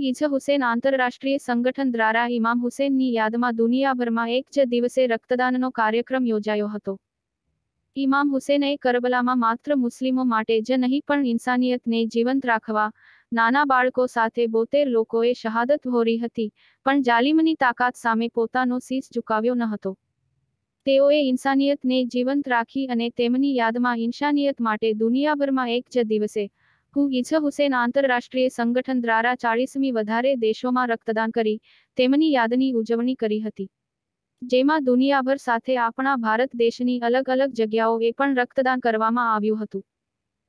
Is Hussain આંતરરાષ્ટ્રીય સંગઠન દ્વારા ઇમામ હુસેનની યાદમાં દુનિયાભરમાં એક જ દિવસે રક્તદાનનો કાર્યક્રમ યોજાયો હતો. ઇમામ હુસેને કરબલામાં માત્ર મુસ્લિમો માટે જ નહીં, પણ ઇન્સાનિયતને જીવંત રાખવા, નાના બાળકો સાથે બોતેર લોકોએ શહાદત હોરી હતી, પણ જાલિમની તાકાત સામે પોતાનો શીશ ઝુકાવ્યો ન હતો. તેઓએ ઇન્સાનિયતને જીવંત રાખી અને તેમની યાદમાં ઇન્સાનિયત માટે દુનિયાભરમાં એક જ દિવસે ઇઝ હુસેન આંતરરાષ્ટ્રીય સંગઠન દ્વારા ચાળીસમી વધારે દેશોમાં રક્તદાન કરી, તેમની યાદની ઉજવણી કરી હતી. જેમાં દુનિયાભર સાથે આપણા ભારત દેશની અલગ અલગ જગ્યાઓએ પણ રક્તદાન કરવામાં આવ્યું હતું.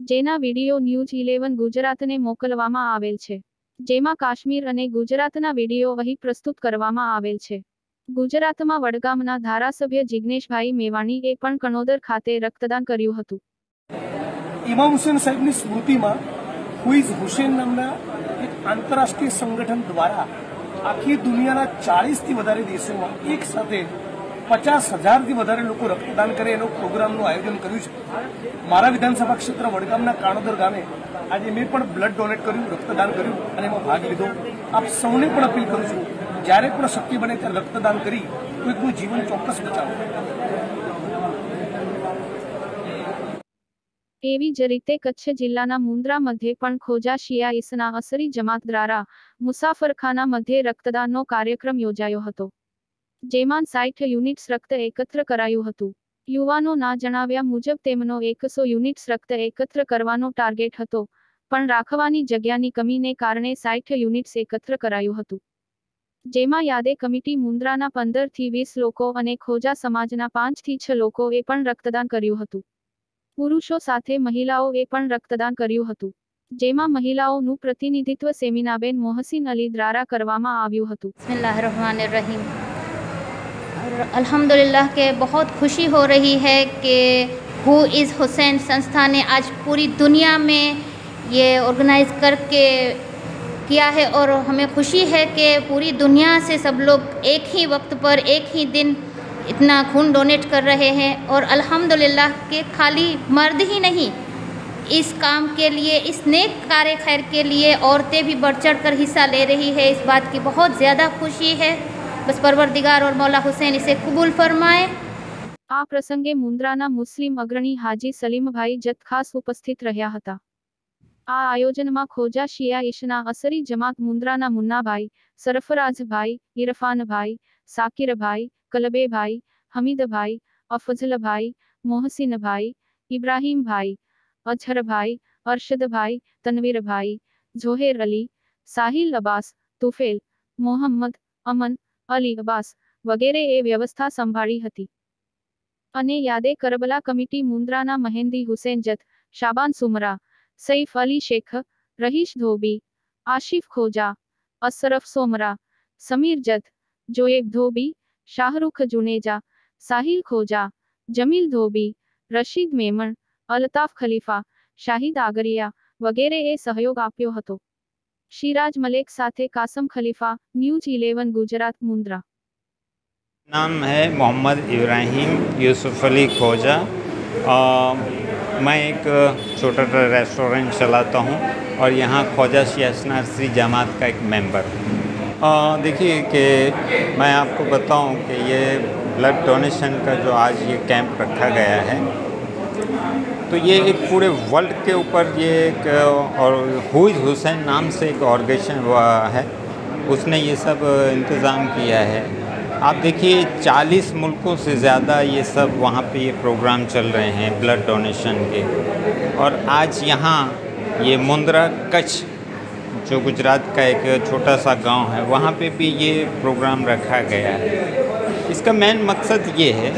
જેના વીડિયો ન્યૂઝ ઇલેવન ગુજરાતને મોકલવામાં આવેલ છે. જેમાં કાશ્મીર અને ગુજરાતના વીડિયો અહીં પ્રસ્તુત કરવામાં આવેલ છે. ગુજરાતમાં વડગામના ધારાસભ્ય જિગ્નેશભાઈ મેવાણીએ પણ કણોદર ખાતે રક્તદાન કર્યું હતું. ઇમામ હુસેન સાહેબની સ્મૃતિમાં હુઈઝ હુસેન નામના એક આંતરરાષ્ટ્રીય સંગઠન દ્વારા આખી દુનિયાના ચાળીસથી વધારે દેશોમાં એક સાથે પચાસ હજારથી વધારે લોકો રક્તદાન કરે એનો પ્રોગ્રામનું આયોજન કર્યું છે. મારા વિધાનસભા ક્ષેત્ર વડગામના કાણોદર ગામે આજે મેં પણ બ્લડ ડોનેટ કર્યું, રક્તદાન કર્યું અને એમાં ભાગ લીધો. આપ સૌને પણ અપીલ કરું છું, જ્યારે પણ શક્ય બને ત્યારે રક્તદાન કરી કોઈકનું જીવન ચોક્કસ બચાવો. એવી જ રીતે કચ્છ જિલ્લાના મુન્દ્રા મધ્યે પણ ખોજા શિયા ઈસના અસરી જમાત દ્વારા મુસાફરખાના મધ્યે રક્તદાનનો કાર્યક્રમ યોજાયો હતો, જેમાં સાઠ યુનિટ્સ રક્ત એકત્ર કરાયું હતું. યુવાનો ના જણાવ્યા મુજબ તેમનો એકસો યુનિટ્સ રક્ત એકત્ર કરવાનો ટાર્ગેટ હતો, પણ રાખવાની જગ્યાની કમીને કારણે સાઠ યુનિટ્સ એકત્ર કરાયું હતું. જેમાં યાદે કમિટી મુન્દ્રાના પંદરથી વીસ લોકો અને ખોજા સમાજના પાંચથી છ લોકોએ પણ રક્તદાન કર્યું હતું. પુરુષો સાથે મહિલાઓએ પણ રક્તદાન કર્યું હતું જેમાં મહિલાઓનું પ્રતિનિધિત્વ સેમિનાબેન મોહસિન અલી દ્વારા કરવામાં આવ્યું હતું बिस्मिल्लाहिर्रहमानिर्रहीम और अल्हम्दुलिल्लाह के बहुत खुशी हो रही है कि हु इज़ हुसैन संस्था ने आज पूरी दुनिया में ये ऑर्गेनाइज करके किया है और हमें खुशी है कि पूरी दुनिया से सब लोग एक ही वक्त पर एक ही दिन इतना खून डोनेट कर रहे हैं और अल्हम्दुलिल्लाह के खाली मर्द ही नहीं इस काम के लिए इस नेक कार्य खैर के लिए औरतें भी बढ़ चढ़ कर हिस्सा ले रही है इस बात की बहुत ज़्यादा खुशी है बस परवरदिगार और मौला हुसैन इसे कबूल फरमाए આ પ્રસંગે મુન્દ્રાના મુસ્લિમ અગ્રણી હાજી સલીમભાઈ જત ખાસ ઉપસ્થિત રહ્યા હતા આ આયોજનમાં ખોજા શિયા ઈશના અસરી જમાત મુન્દ્રાના મુન્નાભાઈ સરફરાજભાઈ ઇરફાનભાઈ સાકિરભાઈ કલબેભાઈ હમીદભાઈ અફઝલભાઈ મોહસિનભાઈ ઇબ્રાહીમભાઈ અઝહરભાઈ અરશદભાઈ તનવીરભાઈ જોહેર અલી સાહિલ અબ્બાસ તુફેલ મોહમ્મદ અમન અલી અબ્બાસ વગેરેએ વ્યવસ્થા સંભાળી હતી અને યાદે કરબલા કમિટી મુન્દ્રાના મહેંદી હુસેન જત શાબાન સુમરા સૈફ અલી શેખ રહીશ ધોબી આશિફ ખોજા અશરફ સોમરા સમીર જત જોએબ ધોબી શાહરુખ જુનેજા સાહિલ ખોજા જમીલ ધોબી રશીદ મેમણ અલ્તાફ ખલીફા શાહિદ આગરિયા વગેરેએ સહયોગ આપ્યો હતો શિરાજ મલેક સાથે કાસમ ખલીફા ન્યૂઝ ઇલેવન ગુજરાત મુન્દ્રા नाम है मोहम्मद इब्राहिम यूसुफ अली खोजा अ, मैं एक छोटा सा रेस्टोरेंट चलाता हूँ और यहाँ खोजा शियासनासरी जमात का एक मेंबर हूँ अ, देखिए कि मैं आपको बताऊँ कि ये ब्लड डोनेशन का जो आज ये कैंप रखा गया है तो ये एक पूरे वर्ल्ड के ऊपर ये एक, और हुईज हुसैन नाम से एक ऑर्गेनाइजेशन हुआ है, उसने ये सब इंतज़ाम किया है। आप देखिए 40 मुल्कों से ज़्यादा ये सब वहाँ पे ये प्रोग्राम चल रहे हैं ब्लड डोनेशन के, और आज यहाँ ये मुंद्रा कच्छ जो गुजरात का एक छोटा सा गाँव है, वहाँ पे भी ये प्रोग्राम रखा गया है। इसका मेन मकसद ये है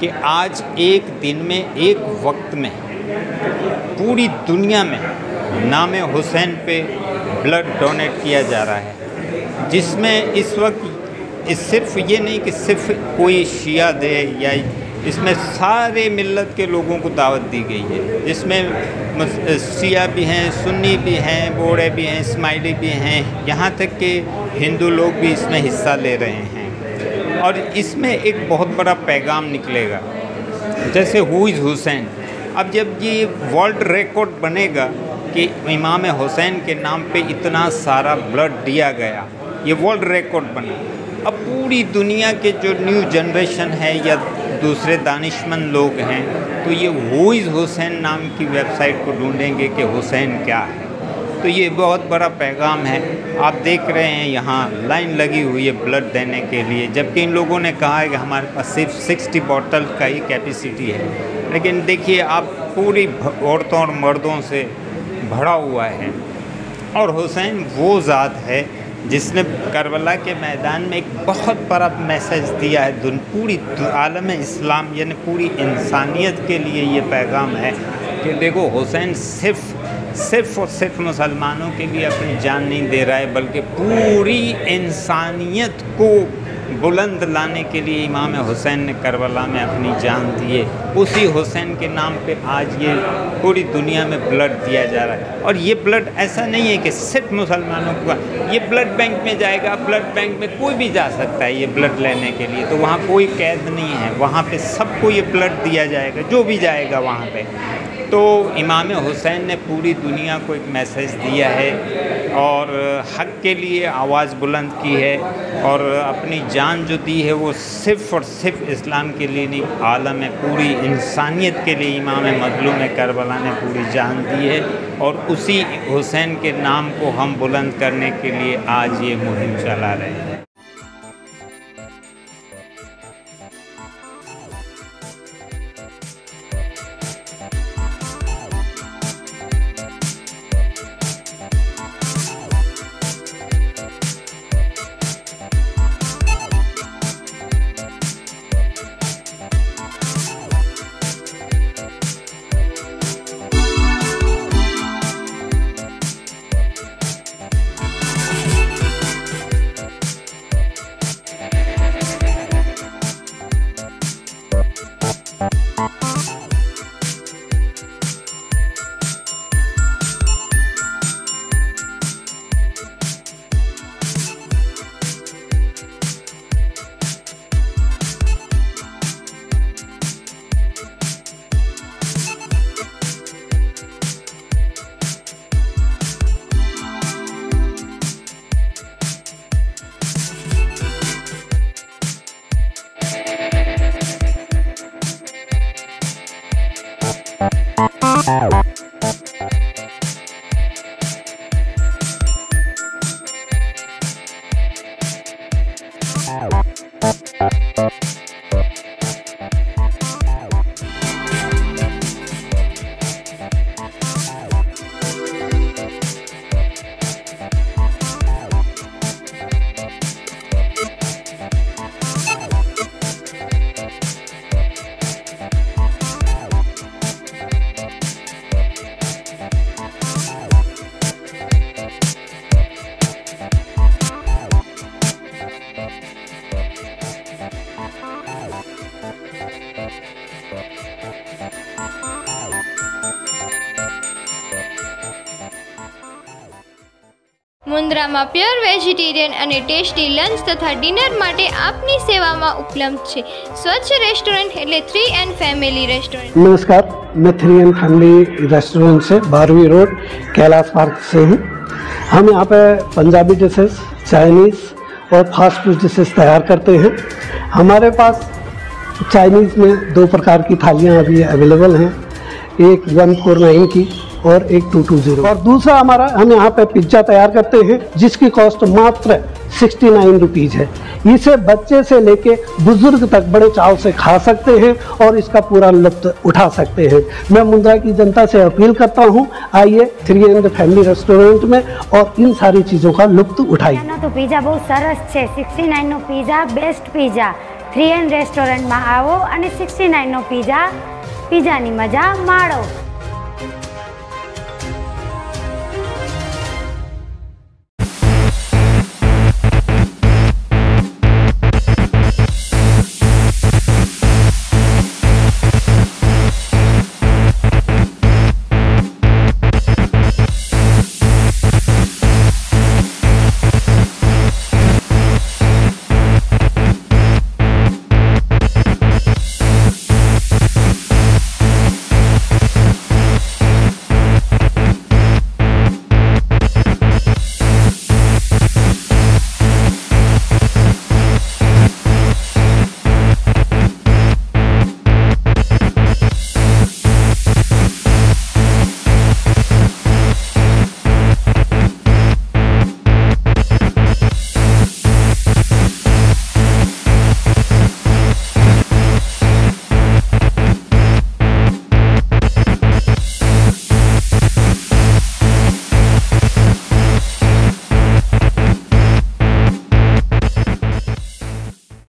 कि आज एक दिन में, एक वक्त में, पूरी दुनिया में नाम हुसैन पे ब्लड डोनेट किया जा रहा है, जिसमें इस वक्त, इस सिर्फ़ ये नहीं कि सिर्फ़ कोई शिया दे या इसमें सारे मिल्लत के लोगों को दावत दी गई है, जिसमें शिया भी हैं, सुन्नी भी हैं, बोड़े भी हैं, इस्माइली भी हैं, यहाँ तक कि हिंदू लोग भी इसमें हिस्सा ले रहे हैं। और इसमें एक बहुत बड़ा पैगाम निकलेगा, जैसे हु इज़ हुसैन। अब जब ये वर्ल्ड रिकॉर्ड बनेगा कि इमाम हुसैन के नाम पे इतना सारा ब्लड दिया गया, ये वर्ल्ड रिकॉर्ड बना। अब पूरी दुनिया के जो न्यू जनरेशन है या दूसरे दानिशमंद लोग हैं तो ये वो इज़ हुसैन नाम की वेबसाइट को ढूंढेंगे कि हुसैन क्या है। तो ये बहुत बड़ा पैगाम है। आप देख रहे हैं यहाँ लाइन लगी हुई है ब्लड देने के लिए, जबकि इन लोगों ने कहा है कि हमारे पास सिर्फ़ सिक्सटी बॉटल का ही कैपेसिटी है। लेकिन देखिए, आप पूरी औरतों और मर्दों से भरा हुआ है। और हुसैन वो ज़ात है जिसने करबला के मैदान में एक बहुत बड़ा मैसेज दिया है, दुन, पूरी आलम इस्लाम, यानी पूरी इंसानियत के लिए ये पैगाम है कि देखो हुसैन सिर्फ़ सिर्फ़ और सिर्फ़ मुसलमानों के लिए अपनी जान नहीं दे रहा है, बल्कि पूरी इंसानियत को बुलंद लाने के लिए इमाम हुसैन ने करबला में अपनी जान दिए। उसी हुसैन के नाम पे आज ये पूरी दुनिया में ब्लड दिया जा रहा है। और ये ब्लड ऐसा नहीं है कि सिर्फ़ मुसलमानों का ये ब्लड बैंक में जाएगा ब्लड बैंक में कोई भी जा सकता है ये ब्लड लेने के लिए। तो वहाँ कोई कैद नहीं है। वहाँ पे सबको ये ब्लड दिया जाएगा, जो भी जाएगा वहाँ पे। तो इमाम हुसैन ने पूरी दुनिया को एक मैसेज दिया है और हक के लिए आवाज़ बुलंद की है और अपनी जान जो दी है वो सिर्फ़ और सिर्फ़ इस्लाम के लिए नहीं, आलम है, पूरी इंसानियत के लिए इमाम मजलूम करबला ने पूरी जान दी है और उसी हुसैन के नाम को हम बुलंद करने के लिए आज ये मुहिम चला रहे हैं। મુન્દ્રામાં પ્યોર વેજીટેરિયન અને ટેસ્ટી લંચ તથા ડિનર માટે આપની સેવામાં ઉપલબ્ધ છે સ્વચ્છ રેસ્ટોરન્ટ એટલે થ્રી એન્ડ ફેમિલી રેસ્ટોરન્ટ नमस्कार मैं थ्री एन फैमिली रेस्टोरेंट से बारहवीं रोड कैलाश पार्क से हूँ हम यहाँ पे पंजाबी डिशेस चाइनीज़ और फास्ट फूड डिशेस तैयार करते हैं हमारे पास चाइनीज़ में दो प्रकार की थालियाँ अभी अवेलेबल हैं एक वन फोर नाइन की और एक टू टू जीरो और दूसरा हमारा हम यहाँ पे पिज्ज़ा तैयार करते हैं जिसकी कॉस्ट मात्र सिक्सटी नाइन रुपीज़ है इसे बच्चे से लेके बुजुर्ग तक बड़े चाव से खा सकते हैं और इसका पूरा लुत्फ उठा सकते हैं मैं मुंद्रा की जनता से अपील करता हूँ आइए थ्री एंड फैमिली रेस्टोरेंट में और इन सारी चीज़ों का लुत्फ उठाइए ત્યાંનો તો પીઝા બહુ સરસ છે sixty નાઇનનો pizza best pizza three N રેસ્ટોરન્ટમાં આવો અને સિક્સટી નાઇનનો પીઝા પીઝાની મજા માણો